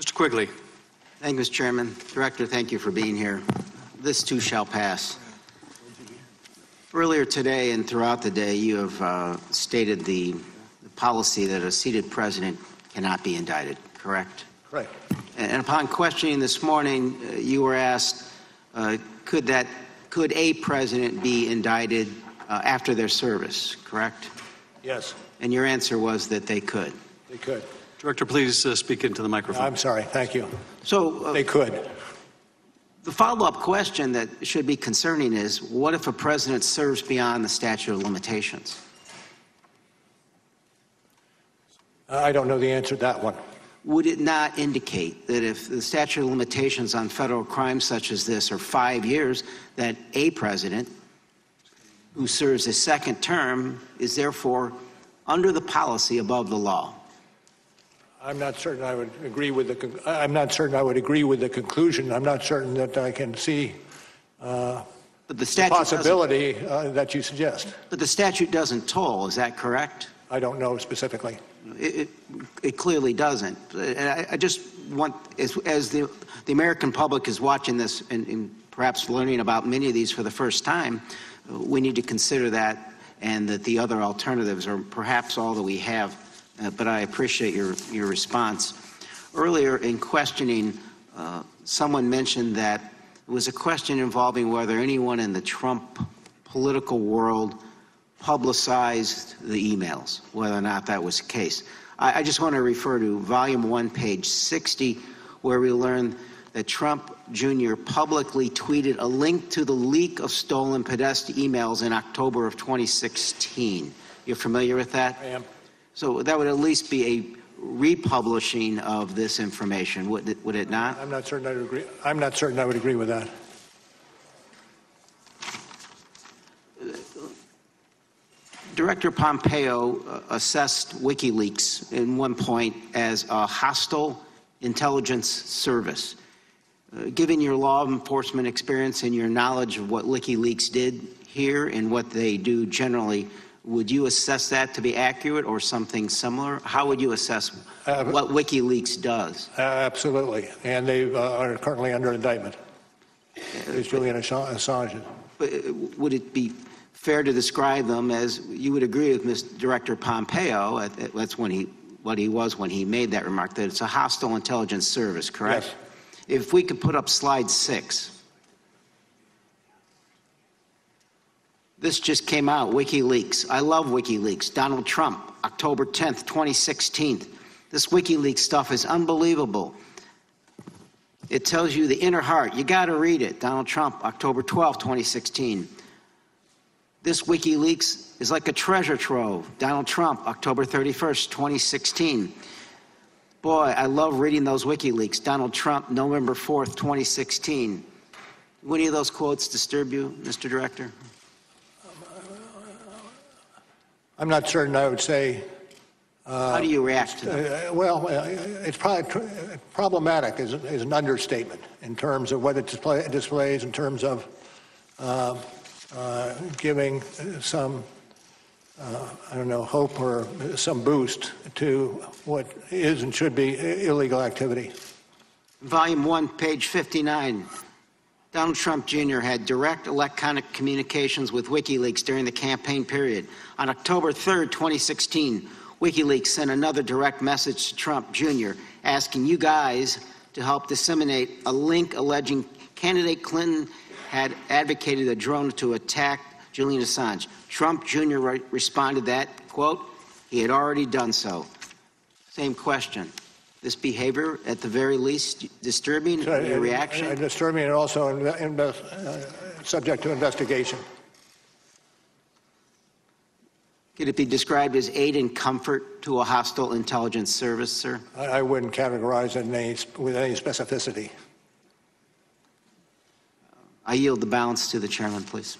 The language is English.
Mr. Quigley. Thank you, Mr. Chairman. Director, thank you for being here. This too shall pass. Earlier today and throughout the day, you have uh, stated the the policy that a seated president cannot be indicted, correct? Correct. And upon questioning this morning, uh, you were asked, uh, could that, could a president be indicted uh, after their service, correct? Yes, And your answer was that they could. they could. Director, please uh, speak into the microphone. I'm sorry, thank you. So uh, They could. The follow-up question that should be concerning is, what if a president serves beyond the statute of limitations? I don't know the answer to that one. Would it not indicate that if the statute of limitations on federal crimes such as this are five years, that a president who serves a second term is therefore under the policy above the law? I'm not certain I would agree with the, con- I'm not certain I would agree with the conclusion. I'm not certain that I can see But the the statute possibility uh, that you suggest. but the statute doesn't toll, is that correct? I don't know specifically. It, it, it clearly doesn't. And I, I just want, as, as the, the American public is watching this and, and perhaps learning about many of these for the first time, uh, we need to consider that and that the other alternatives are perhaps all that we have. Uh, but I appreciate your, your response. Earlier in questioning, uh, someone mentioned that it was a question involving whether anyone in the Trump political world publicized the emails, whether or not that was the case. I, I just want to refer to volume one, page 60, where we learn that Trump Jr. publicly tweeted a link to the leak of stolen Podesta emails in October of 2016. You're familiar with that? I am. So that would at least be a republishing of this information, would it, would it not? I'm not certain I would agree, I'm not certain I would agree with that. Director Pompeo uh, assessed WikiLeaks in one point as a hostile intelligence service. Uh, Given your law enforcement experience and your knowledge of what WikiLeaks did here and what they do generally, would you assess that to be accurate or something similar? How would you assess Uh, what WikiLeaks does? Uh, Absolutely. And they uh, are currently under indictment. Is Julian Assange- uh, Would it be fair to describe them as, you would agree with Mr. Director Pompeo, uh, that's when he, what he was when he made that remark, that it's a hostile intelligence service, correct? Yes. If we could put up slide six. This just came out, WikiLeaks. I love WikiLeaks. Donald Trump, October 10th, 2016. This WikiLeaks stuff is unbelievable. It tells you the inner heart. You got to read it. Donald Trump, October 12, 2016. This WikiLeaks is like a treasure trove. Donald Trump, October 31st, 2016. Boy, I love reading those WikiLeaks. Donald Trump, November 4th, 2016. Would any of those quotes disturb you, Mr. Director? I'm not certain I would say How do you react to them? Uh, Well, uh, it's probably tr- problematic is is an understatement in terms of what it display- displays, in terms of uh, uh, giving some, uh, I don't know, hope or some boost to what is and should be illegal activity. Volume 1, page 59. Donald Trump Jr. had direct electronic communications with WikiLeaks during the campaign period. On October 3rd, 2016, WikiLeaks sent another direct message to Trump Jr. asking you guys to help disseminate a link alleging candidate Clinton had advocated a drone to attack Julian Assange. Trump Jr. responded that, quote, he had already done so. Same question. This behavior, at the very least, disturbing, your Uh, reaction? Disturbing and also inve- inve- uh, subject to investigation. Could it be described as aid and comfort to a hostile intelligence service, sir? I I wouldn't categorize it in any- with any specificity. I yield the balance to the chairman, please.